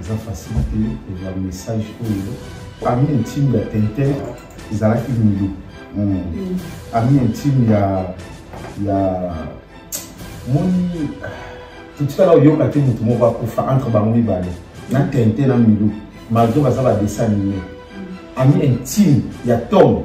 eza facile te kozwa message oyo ami intime ya tintin ezalaki milu hmm. ami intime ya ya moni totikala oyoka te motu moko akufa entre bango mibale na tintin na milu malgre baza badessin anime ami intime ya tome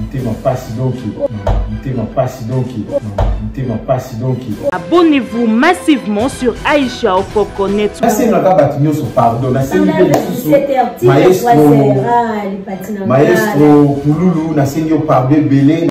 motema pasi donki motema pasi donki motema pasi donki abonnez-vous massivement sur aisha okoko net nasengaka bato nyonso pardon nasengi mpe lisusu maestro maestro pululu nasengi yo pardon ebele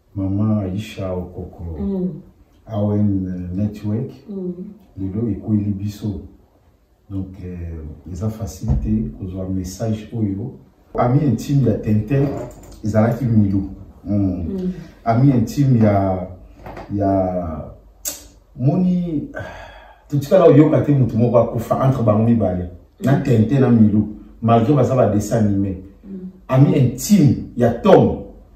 Maman Aisha Okoko, mm. AON euh, Network, mm. lelo ekweli biso. Donc, euh, eza facilité kozwa message oyo. Ami intime ya Tintin ezalaki Milou. Mm. Mm. Ami intime ya ya moni totikala oyoka te motu moko akufa entre bango mibale na mm. Tintin na Milou malgré baza ba dessin animé. Mm. Ami intime ya Tom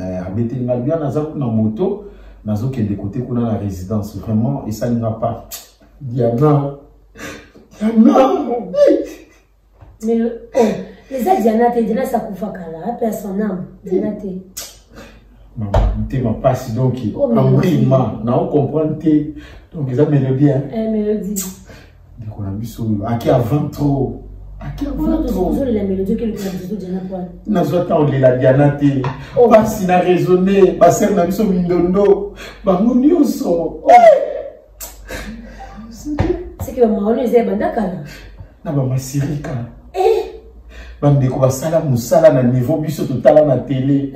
eh, abeteli nga bien naza kuna moto nazokende kote kuna na résidence vraiment esali nga pa diana diana mais oh, eza diana te diana sakufa kala ape ya son ame diana te mama motema mpasi donc oh, amrima nao comprendre te donc eza melodie hein? eh, melodie ndeko na biso oyo ake avant trop ake avant trop nazwa ntango lela diana te oh. basi na raisonne basere na biso mindondo bango nyonso oh. seke bamaono eza ya bandakala na bamasirika eh. bandeko basala mosala na niveau biso totala na tele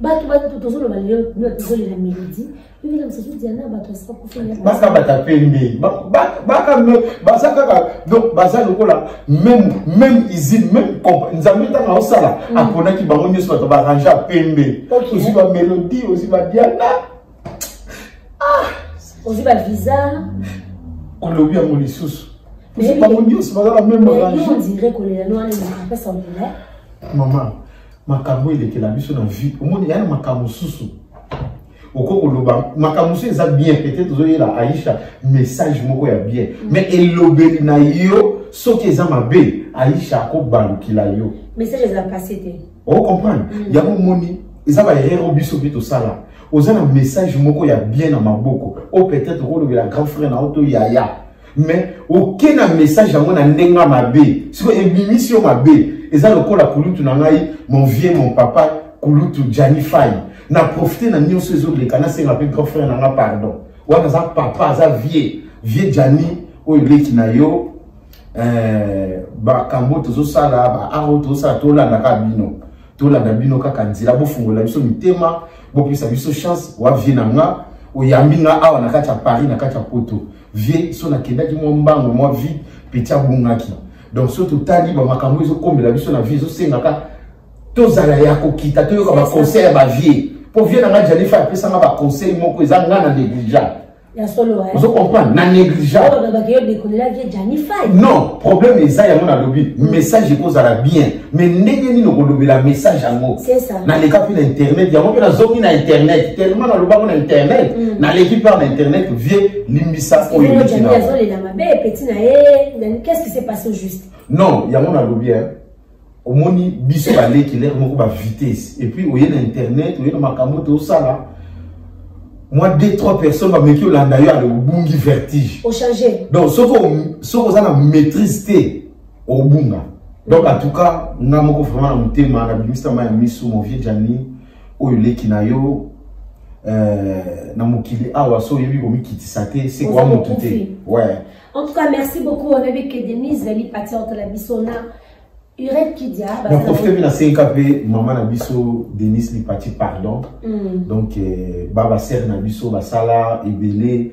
bato bato tozoloba lelo tozolela melodie baka batapembe baza kaka donc baza lokola même même usine même compa nzambe ntango aosala mm. aponaki bango nyonso bato barange ya pembe ozwi ba mélodie ozwi ba diana ah! ozwi ba visa olobi yango lisusu bango nyonso baza na meme range mama makambo elekela biso na vie omoni ya na makambo mosusu okoki koloba makambo mosusu eza bien peut-être ozoyela aisha message moko ya bien mm. mais elobeli na yo soki eza mabe aisha akobalukila yo message eza pase te ocomprendre mm. yango omoni eza baerreur oyo biso mpe tosala oza na message moko ya bien na maboko oyo peut-être okolobela grand frère na yo to yaya mais oke na message yango na ndenga mabe siko ebimisi yo mabe eza lokola kulutu na ngai mon vieux mon papa kulutu jani fai na profite na nyonso ezoleka nasenga mpe grand frère na nga pardon wana aza papa aza vieux vieux jani oyo eleki na yo eh, bakambo tozosala baart oyo tozosala tolandaka bino tolanda bino kaka nzela bofungola biso mitema bopesa biso chance wa vie na nga oyambi nga awa na kati ya paris na kati ya poto vie so nakendaki mwa mbango mwa vie peti abungaki donc so totali bamakambo ezokomela biso na vie ezosengaka tozala ya kokita toyoka baconseil ya bavie mpo vie na ngai janifa apesanga baconseil moko eza ngai na negligea ozo comprendre na negligea non problème eza yango nalobi message ekozala bien mais ndenge nini okolobela message yango naleka mpe na internet yango mpe nazongi na internet tellement nalobango na internet mm. naleki mpe na internet vie limbisa oyo non yango nalobi omoni biso baleki lere moko bavitesse epuis oye na internet oye na makambo te osala mwa deux trois personnes bameki olanda yo ale obungi vertige donc soki oza na maîtrise te obunga donc en tout cas nga moko vraiment na motema nabimisa ma ya miso mon vieux jani oyo leki na yo euh, na mokili awa so oyebi komikitisa te sekoa motu te ouais. en tout cas merci beaucoup onayebi ke denise zali patiente na biso na naprofite mpe nasenga mpe mama na biso denis lipati pardon mm. donc eh, babaser na biso basala ebele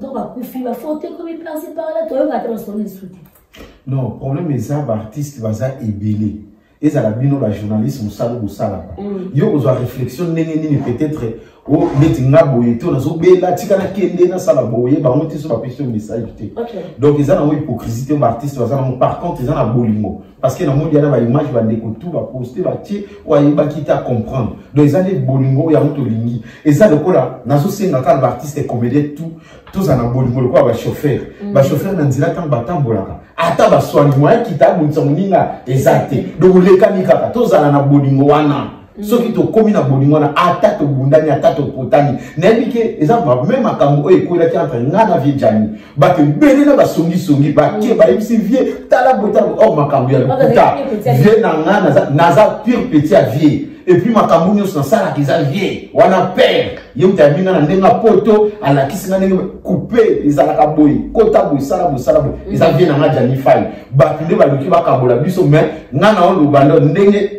to bakufi bafoto ekomi parci parla toyoka te basolo lisusu te non problème eza baartiste baza ebele ezala bino bajournaliste mosala bosalaka mm. yo kozwa réflexion ndenge nini peut-être oh, neti nga boye to nazobela tika nakende nasala boye bango te so bapesi yo message te donc eza nango hypocrisie te baartiste baza nango par contre eza na bolingo parce que namoni yana baimage bandeko tu baposte batie oyo ayebaki te acomprendre donc eza nde bolingo yango tolingi eza lokola nazosenga kaka baartiste comédien tu tozala na bolingo lokola bachauffeur mm. bachauffeur na nzela ntango batambolaka ata baswani moya kita abongisa moninga eza te donc olekani kaka tozala na bolingo wana soki tokomi na bolingo wana ata tobundani ata topotani nayebi ke eza meme makambo oyo ekwelaki entre nga na vie jani bato ebele na basongisongi bake mm. bayebisi vie tala bota o oh, makambo ya lokuta vie na nga naza pire petit ya vie epuis makambo nyonso nasalaka eza vie wana pere ye moto ayambi nga na ndenge ya poto alakisi nga ndenge coupe ezalaka boye kota boye sala boye sala boye mm. eza vie na nga jani fai bato nde baluki bakabola biso mai nga na oloba ndo ndenge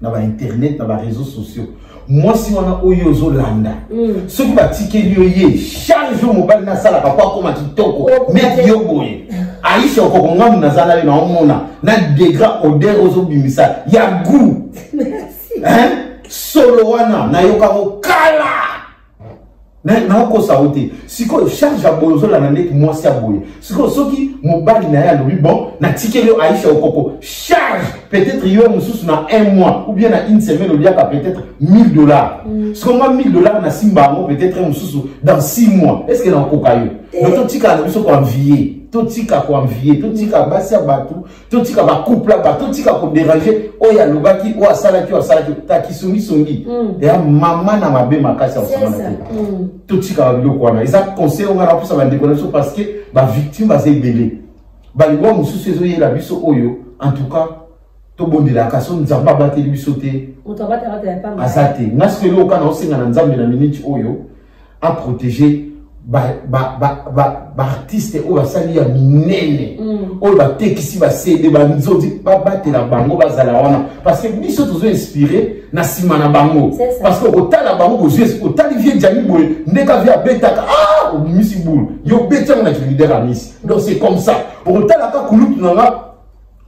na ba internet na ba réseaux sociaux mwasi wana oyo ozolanda mm. soki batikeli yo ye chaque jour mobali nasalaka po akoma kitoko meti yo boye aisha okokongamu naza na yo na omona na degra oder ozobimisa ya gout solo wana nayokango kala nakokosa yo te sikoyo charge ya boye ozolanda ndeti mwasi ya boye sikoyo soki mobali na ye alobi bon natikeli yo aisha okoko charge peut-être yo mosusu na un mois ou bien na une semaine oliaka peut-être 1000 dollars mm. sikoyo nga 1000 dollars nasimba yango peut-être mosusu dans 6 mois est ce que nakokoka yo donc totikala na biso koenvie totika koenvie totika basi ya bato totika ba couple ba totika ko déranger oyo alobaki oyo asalaki oyo asalaki ta kisongisongi mm. ya mama na mabe makasi ya kosangana te mm. totika ba biloko wana eza conseil oyo ngai nakosa bandeko na biso parce que ba victime baza ebele balingwa mosusu ezoyela biso oyo en tout cas tobondelaka so nzambe abateli biso te aza te ngai sikoyo eloko kaka naosenga na nzambe na miniti oyo a protéger baartiste oyo basali ya minene mm. oyo batekisi basede banzodi babatela bango bazala wana parce que biso tozo inspire na nsima na bango parce que okotala bango bozwi otali vie jani boye ndeka vie abetaka ah, obimisi bulu yo obeti yango na jolider amisi donc c'est comme ça okotala ka kulutu na nga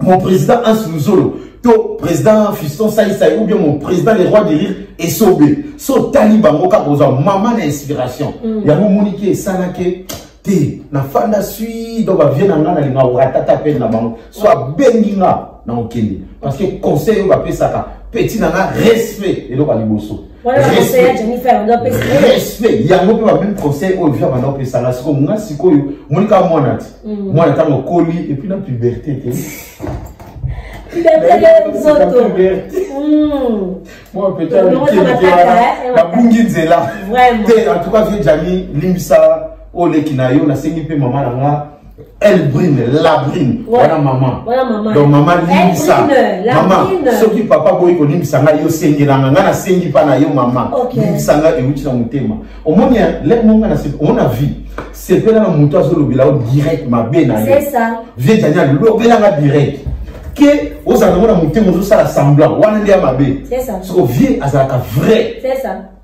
mon président Hans Luzolo to président Fiston Saïsaï ou bien mon président les rois de rire esobe so tali bango kaka ozwa mama na inspiration mm. yango omoni ke esalaki te nafanda sui donc bavie na ngai nalinga ratata pene na bango so abengi nga na okende parce que conseil oyo bapesaka peti na ngai respect eloko ya liboso respect yango mpe bameme conseil oyo via banda opesaka sikoyo nga sikoyo omoni kaka mwana ti mm. mwana ntango okoli epuis na puberté te babungi nzela te en tout cas vieux jami limbisa oyo leki na yo nasengi mpe mama na nga Elle brune, la brune. Ouais. Voilà maman. Voilà maman. Donc maman limbisa. Maman, soki papa boyi ko limbisa nga yo sengi na nga na sengi pa na yo maman. Okay. Limbisa nga e uti na mutema. Omoni let monga na c'est on a vie. C'est pela na mutu azo lobela o direct ma be na yo. C'est ça. Vie tanya lobela nga direct. Que ozana mona mutema ozo sala semblant. Wana ndia ma be. C'est ça. Soko vie azalaka vrai. C'est ça.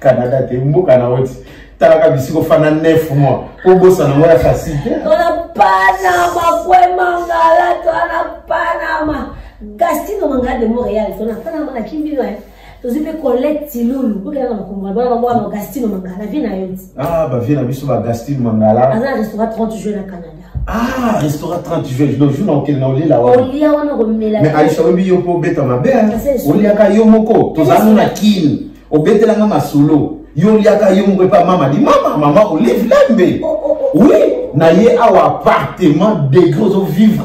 Canada te mboka na oti talaka bisiko fana 9 mois po bosana ngo ya facile te tona panama kwe mangala tona panama gastino mangala de montréal tona panama na kimbino eh tozwi mpe colette tilulu bokeyaka makombola bana babwana gastino mangala vie na yo ti ah bavie na biso bagastino mangala aza na restaurant 30 juin na canada Ah, restaurant 30 juillet. Donc, je n'en quel nom là. Olia wana komela. Mais Aïcha obi yo po beta mabe. Olia ka yo moko. Tozana na kin. Obetela nga masolo. Yo olia ka yo moko pa mama di mama mama olive lembe. Oui, na ye awa appartement degré ozo vivre.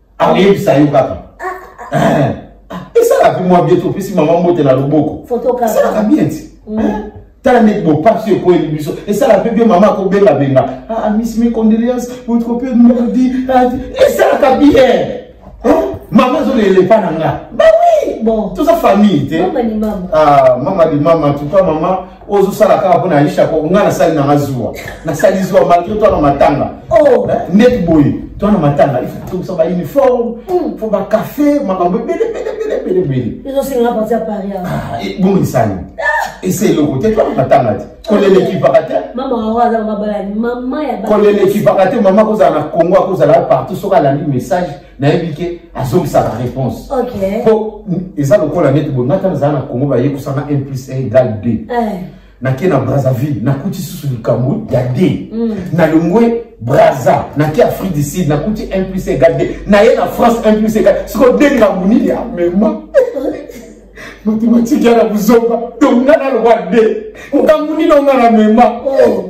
akoyebisa yo kaka esalaka mpe mwa bieto opesi mama mbote na loboko esalaka bien ti tala ndeti bopasi ekweli biso esala mpe bie mama akobengabenga ah, miss mes condoléances votre père maudit ah, esalaka bien mama azola elepa na nga bawi toza famille te mama limama ah, en tout cas mama ozo sala kaka pona Aisha ko nga na sali na nga zuwa na sali zuwa malgré toi na matanga oh eh, net boye toi na matanga il faut tout ça ba uniforme hmm. faut ba café makambo bele bele bele bele bele izo singa parti à Paris ah et bon insani ah. et c'est loco t'es toi na matanga ti kolele ki pakate mama wa aza mama balani mama ya ba kolele ki pakate mama ko za na Congo ko za la partout soka la message nayebi ke azongisa ba réponse po eza lokola neti boye ngata nazala na congo bayekusanga 1 plus 1 egal 2 eh. nake na brazzaville nakuti susu likambo ya 2 mm. nalongwe braza nake afrique du sud nakuti 1 plus 1 egal 2 naye na france 1 plus 1 egal sikoyo de likambo nini ya mema mathématique ya na buzoba donc nga naloba 2 likambo nini onga na mema oh.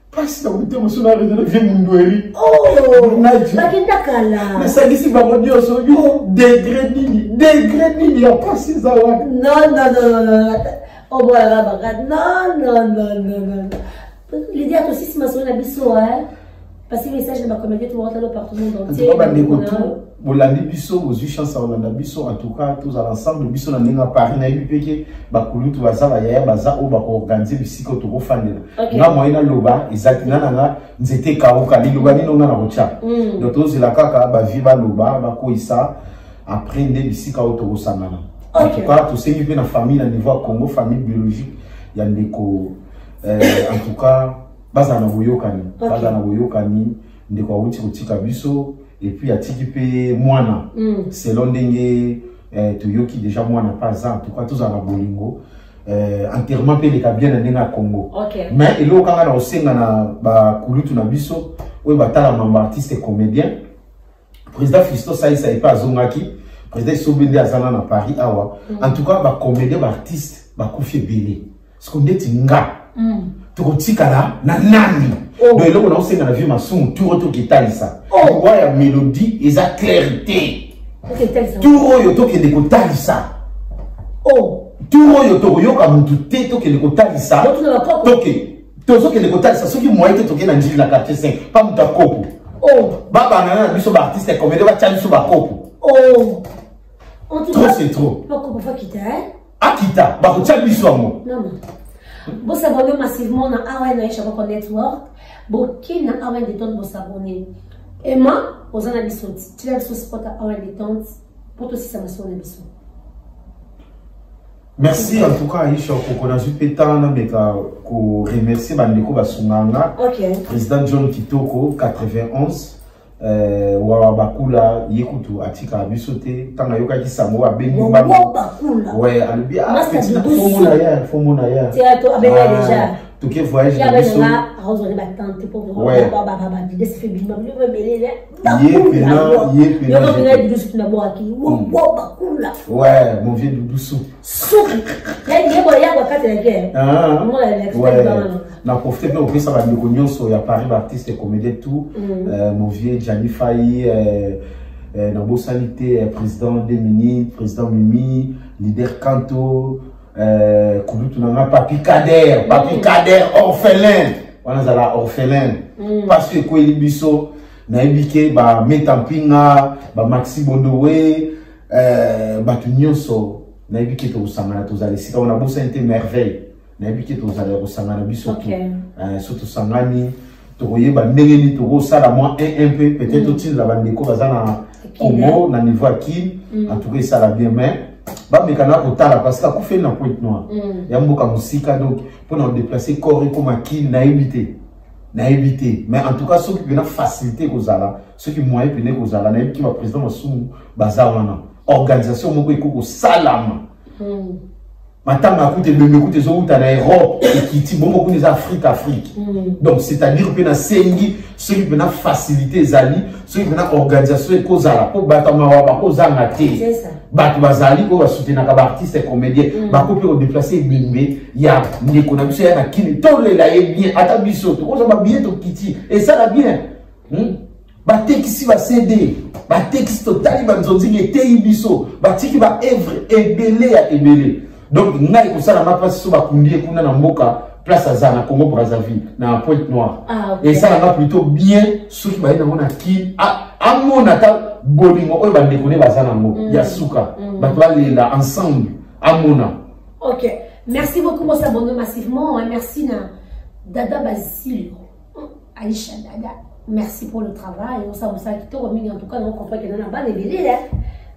pasi na kute mosu na rete na vie mundueri bakenda kala nasangisi bango nyonso yo degre nini degre nini ya pasi eza wapi oboyaka baka nonnnn lidi atosisi masolo na biso pasi message na bacomédie tobakotala partout monde entier bolandi biso bozwi chance ya kolanda biso en tout cas tozala ensemble biso na ndenge ya paris nayebi mpe ke bakulutu baza bayaya baza oyo bakoorganize bisika oyo tokofandela nga moye naloba eza tina na nga nzete ekauka liloba nino nga na kotya mm. donc tozela kaka bavie baloba bakweyisa après nde bisika oyo tokosangana en tout cas tosengi mpe na famille na niveau ya congo famille biologique ya ndeko euh, en tout cas bazala na boyokani bazala na boyokani ndeko awuti kotika biso epuis atiki mpe mwana mm. selo ndenge eh, toyoki deja mwana mpe aza antuka tozala na bolingo eh, enterrement mpe eleka bien na ndenge ya congo okay. mais eloko kaka na kosenga na bakulutu na biso oyo batala mambo artiste comédien président fisto saisa epe azongaki président esobe nde azana na paris awa mm. en tout cas bacomédien baartiste bakufi ebele siko ndeti nga mm. tokotikala na nani oh. do eloko naosenga na vie masumu tour oyo toketalisa oh. wa ya mélodie eza claire te tour oyo tokende kotalisa oh. tour oyo tokoyoka motu te tokende kotalisa toke tozokende kotalisa soki moye te tokende na njili na quartier 5 pa moto akopo oh. babangana na biso baartiste ya comédie batya biso bakopo oh. trop c'est trop akita bakotia biso yango bosabone massivement na awa na eshakoko network bokina awa ndetone bosabone ema oza na biso tia biso spot awa ndetone mpo tosisa masolo na biso merci en tout cas aisha okoko nazwi mpe ntango nameka koremercie bandeko basunga nga président john kitoko 91 Eh, wawa bakula ye kutu atikaka biso te ntango ayokaki sango abengi we alobi fombo na ye toke voyage na biso mon vieux dudusu na profite mpe kopesa bandeko nyonso ya paris baartiste et comédien tout mm. euh, mon vieux jani fai euh, euh, nabosani te euh, président demini président mimi leader kanto euh, kulutu na nga papi kader papi mm. kader orphelin wana azala orphelin mm. pasi ekweli biso nayebi ke bameta mpinga bamaxi bondowe euh, bato nyonso nayebi ke tokosangana tozala esika wana bosani te merveille nayebi te tozala ya kosangana biso tu okay. uh, so tosangani tokoyeba ndenge nini tokosala mwa un un peu peut-être mm. otindela bandeko baza na congo na niveau ya kin mm. en tout cas esala bien mais bameka na kotala parce que akufeli na pointe noire mm. ya mboka mosika donc mpo na kodeplace corps ekoma kin nayebi te nayebi te mais en tout cas soki mpena facilité ekozala soki moyen mpena ekozala nayebi ki baprésident masumu baza wana organisation moko ekoki kosalama mm. matanga ya kuta ebembe kuta ezowuta na europe ekiti bongo kuna eza afrique afrique mm. donc c'est à dire mpe nasengi soki mpena facilité ezali soki mpena organisation ekozala mpo bato ya mawa bakozanga te bato bazali oyo basoutenaka baartiste comédien mm. bako mpe kodeplace ebembe ya ndeko na biso ya na kini tolela ye bien ata biso tokozwa babiye tokiti esala bien hmm? batekisi ba cd batekisi totali banzonzingi eteyi biso batiki ba evre ebele ya ebele donc ngai kosala nga mpasi so bakundi ye kuna na mboka place aza na congo brazzaville na pointe noire ah, okay. esalaka plutôt bien soki baye nango na kin amona ata bolingo oyo bandeko ne baza nango mm. ya suka mm. bato balela ensemble amona ok merci beaucoup mosabongo massivement merci na dada basile Aïcha Dada, merci pour le travail. On s'en va kitoko mingi en tout cas, on comprend que nana bana ebele ya.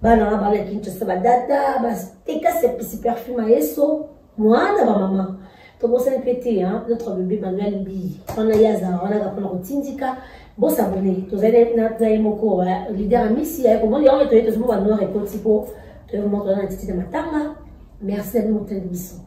Bana na bana Kinshasa ba dada, ba teka se pisi perfume ya yeso, mwana ba mama. tobosani mpe te notre bebe manuel mbii wana ye azala wana kaka mpona kotindika bosabone tozali na ye moko lider ya misi yaye komoni yango toye tozomona noir ekoti mpo toye moko toza na titi na matanga merci na bino motali biso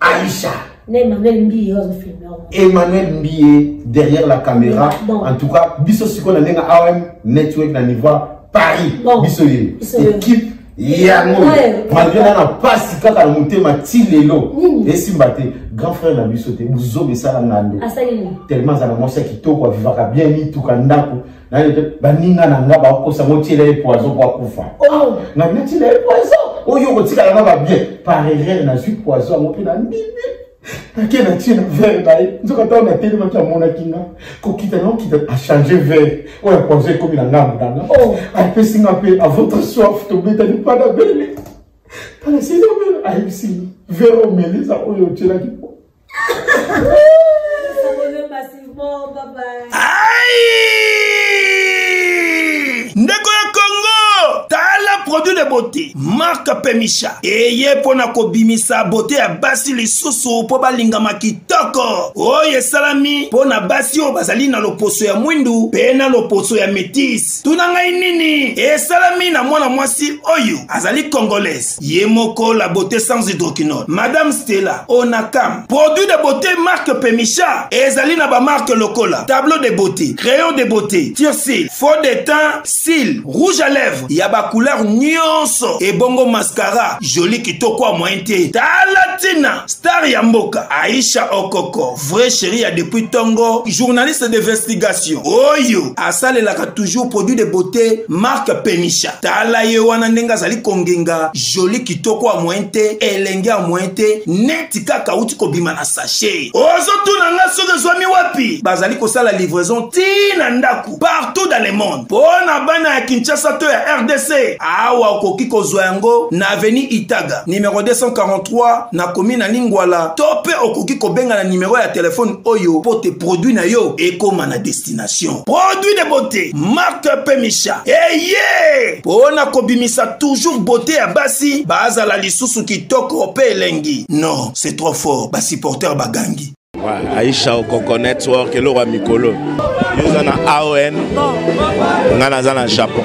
Aïcha. Emmanuel Mbiye Emmanuel Mbiye derrière la caméra. Bon. En tout cas, biso siko na nenga AOM network na niveau Paris. Bon. Biso ye. Équipe yango malgré na na pasi kaka na motema ti lelo esimba te grand frère na biso te buzoba esala ngando tellement azala mwasi ya kitoko avivaka bien mituka ndako baninga na nga bakosa ngo tiela ye poison po akufa oh. na nga tiela ye poison oyo okotikala na babie par erreur nazwi poison yango mpe na ndimi nake na tie na vere na ye nzoka ntango natelemaki amonaki nga kokita na okita achange vere oyo ya poison ekomi na ngambo na nga oh. apesi nga mpe avota soif tobetani mpa na bele mpa na sezamela ayebisi nga vere omeleza oyo otyelaki ndeko ya kongo tala produit de beauté marke pemisha eye mpo na kobimisa bote ya basi lisusu mpo balingama kitoko oyo esalami mpo na basi oyo bazali na loposo ya mwindu mpe na loposo ya metise tuna ngai nini esalami na mwana mwasi oyo azali congolaise ye moko la beauté sans hydroquinone madame stella onacam produit de beauté marque pemicha ezali na bamarke lokola tableau de beauté crayon de beauté tirsil faux de temps sil rouge à lèvre ya bacouleur nyonso ebongo mascara joli kitoko ya moyen te tala ntina star ya mboka aisha okoko vrai chéri ya depuis tongo journaliste d'investigation oyo asalelaka toujours produit de beauté marque penisha tala ye wana ndenge azali kongenga joli kitoko ya moyen te elenge ya moyen te neti kaka auti kobima na sachet ozotuna nga soki ezwami wapi bazali kosala livraison ti na ndako partout dans le monde mpo na bana ya kinshasa to ya rdc awa okoki kozwa yango na aveni itaga nimero 243 na komi na lingwala to mpe okoki kobenga na nimero ya telefone oyo mpo te produit na yo ekóma na destination produit de beauté marke mpe misha eye mpo na kobimisa toujours beauté ya basi bazala lisusu kitoko mpe elengi non c'est trop fort basupporter bagangi aisha okoko network eloko ya mikolo yo oza na aon ngai naza na japon